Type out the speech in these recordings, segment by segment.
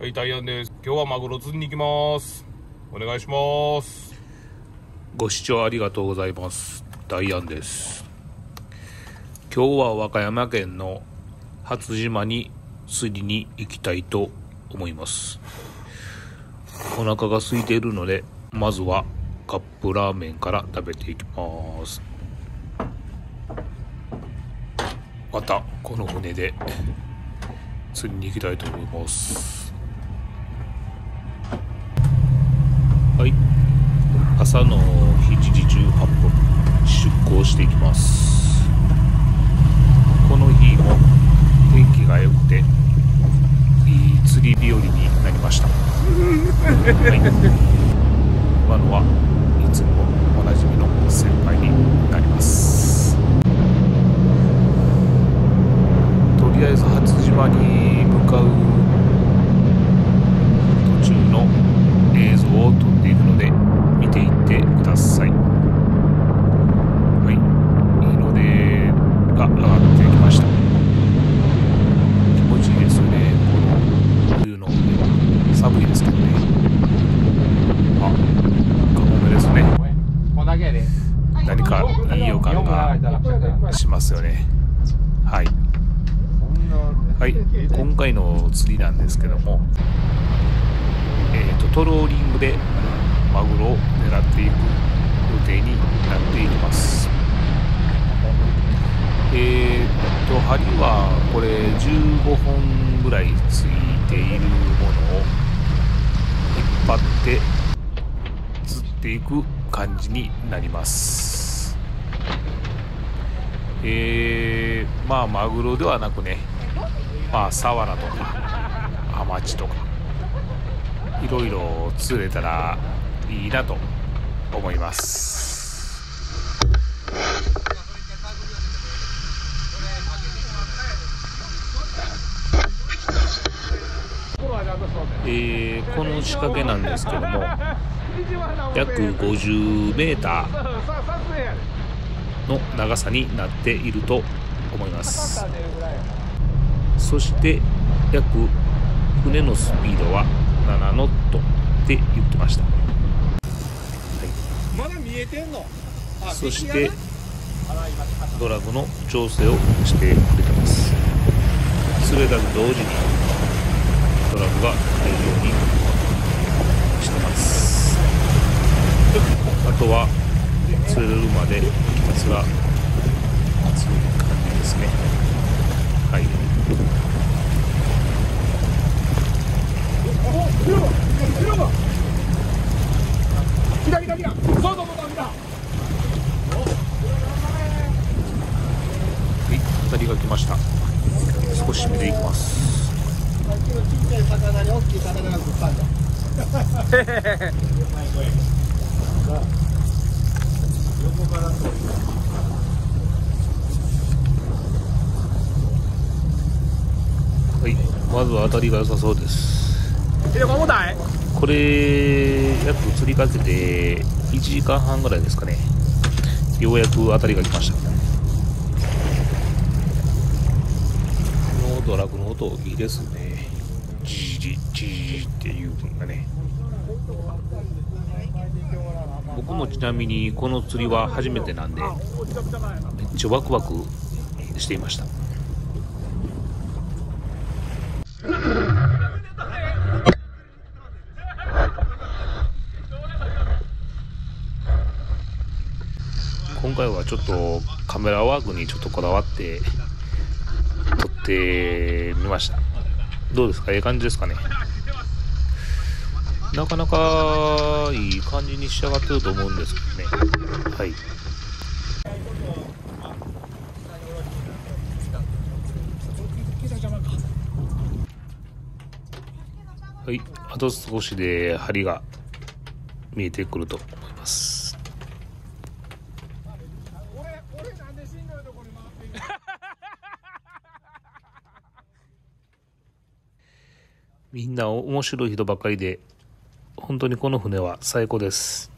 はい、ダイアンです。今日はマグロ釣りに行きます。お願いします。ご視聴ありがとうございます。ダイアンです。今日は和歌山県の初島に釣りに行きたいと思います。お腹が空いているので、まずはカップラーメンから食べていきます。また、この船で釣りに行きたいと思います。朝の7時18分出港していきます。この日も天気が良くていい釣り日和になりました、はい、今のはいつもおなじみの先輩になります。とりあえず初島に向かう途中の映像を撮っていくので見ていってくださいはい日の出が上がってきました気持ちいいですよねこの冬の海は寒いですけどねあカモメですねこんだけやで。何かいい予感がしますよねはいはい今回の釣りなんですけどもえー、とトローリングでマグロを狙っていく予定になっていきます。えー、と針はこれ15本ぐらいついているものを引っ張って釣っていく感じになります。えー、まあマグロではなくねまあサワラとかハマチとかいろいろ釣れたらいいなと思います。えーこの仕掛けなんですけども約50メーターの長さになっていると思います。そして約船のスピードは7ノットって言ってました、はまだ見えてんの？い、そしてドラグの調整をしてくれてます。それらと同時にドラグが出るようにしてます。あとは釣れるまでひたすら釣る感じですねはい来た来た来た。そうそうそう来た。はい当たりが来ました少し締めていきます。はいまずは当たりが良さそうです、これ約釣りかけて1時間半ぐらいですかね。ようやく当たりが来ました。このドラグの音いいですね。ジージージーっていうのがね。僕もちなみにこの釣りは初めてなんでめっちゃワクワクしていました今回はちょっとカメラワークにちょっとこだわって撮ってみました。どうですか？ええ感じですかね？なかなかいい感じに仕上がってると思うんですけどね。はい。はい。あと少しで針が見えてくると。思います俺、俺なんでしんどいとこに回ってんの。みんな面白い人ばかりで本当にこの船は最高です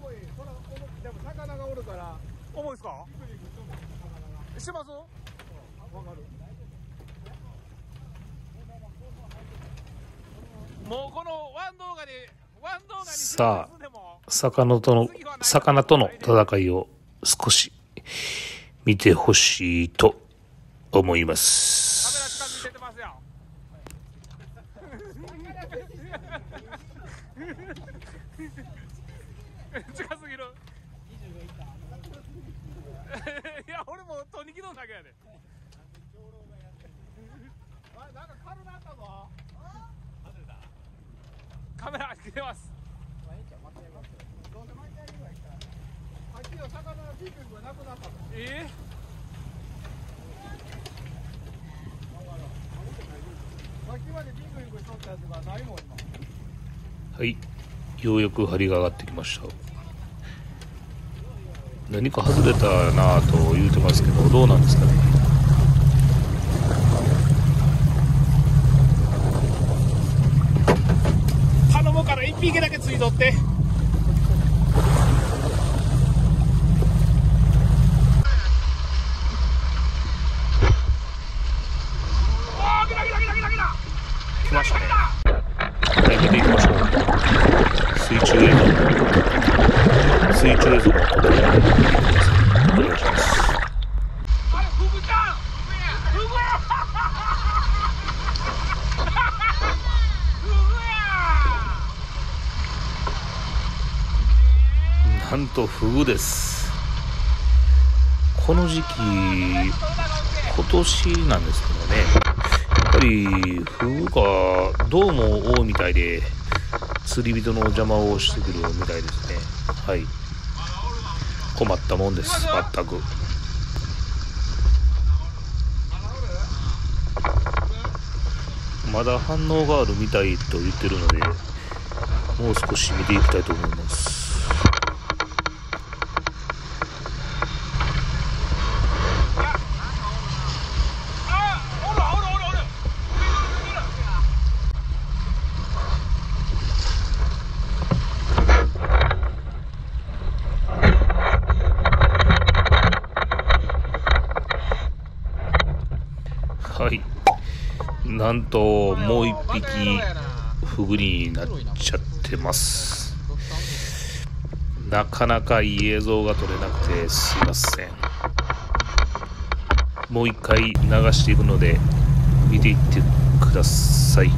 重い。ほら、重い。でも魚がおるから。重いですか？します。わかる。もうこのワン動画でワン動画にさあ魚との、魚との戦いを少し見てほしいと思います。近づいてますよ 近すぎる。いや俺もとにきのだけやで。あなんか軽なったぞカメラ来てます。さっきの魚のピンクがなくなったのえ？さっきまでピンクピンクしとったやつがないもん今。はい。ようやく針が上がってきました。何か外れたなぁと言うてますけど、どうなんですかね。頼むから一匹だけついとって来ましたね。水中映像。水中映像も撮ってお願いします。なんとフグです。この時期、今年なんですけどね、やっぱりフグがどうも多いみたいで、釣り人の邪魔をしてくるみたいですね。はい。困ったもんです、全く。まだ反応があるみたいと言ってるので、もう少し見ていきたいと思います。あおるおるおるおるはい。なんと、もう一匹、フグになっちゃってます。なかなかいい映像が撮れなくてすいません。もう一回流していくので、見ていってください。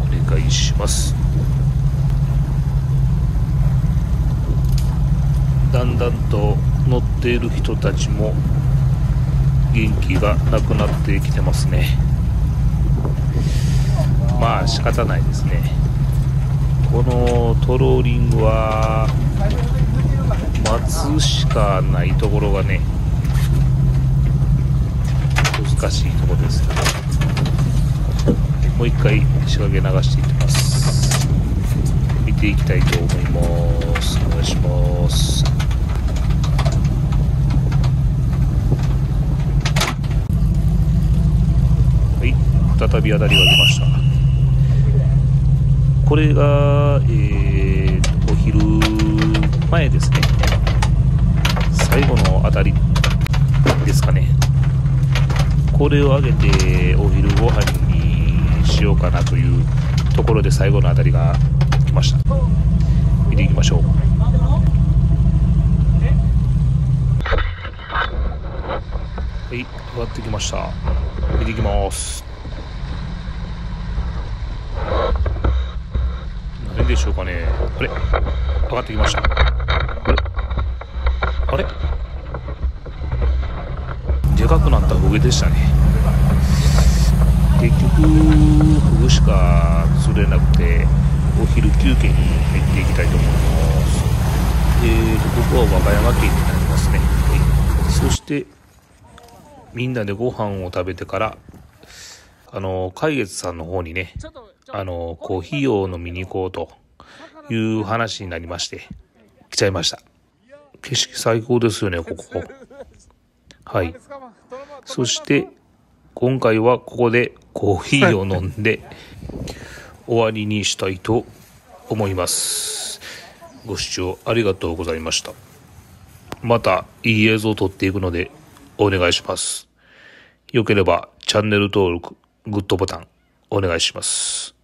お願いします。だんだんと乗っている人たちも元気がなくなってきてますねまあ仕方ないですね。このトローリングは待つしかないところがね難しいところですもう一回仕掛け流していってます。見ていきたいと思います。お願いします。はい、再び当たりが出ました。これが、えー、お昼前ですね。最後の当たりですかね。これを上げてお昼ご飯にしようかなというところで最後の当たりが来ました。見ていきましょう。はい、上がってきました。見ていきます。何でしょうかね。あれ？上がってきました。あれ？あれ？でかくなったフグでしたね。結局、フグしか釣れなくて、お昼休憩に入っていきたいと思います。えーと、ここは和歌山県になりますね。そして、みんなでご飯を食べてから、あの、海月さんの方にね、あの、コーヒーを飲みに行こうという話になりまして、来ちゃいました。景色最高ですよね、ここ。はい。そして、今回はここでコーヒーを飲んで終わりにしたいと思います。ご視聴ありがとうございました。またいい映像を撮っていくのでお願いします。よければチャンネル登録、グッドボタンお願いします。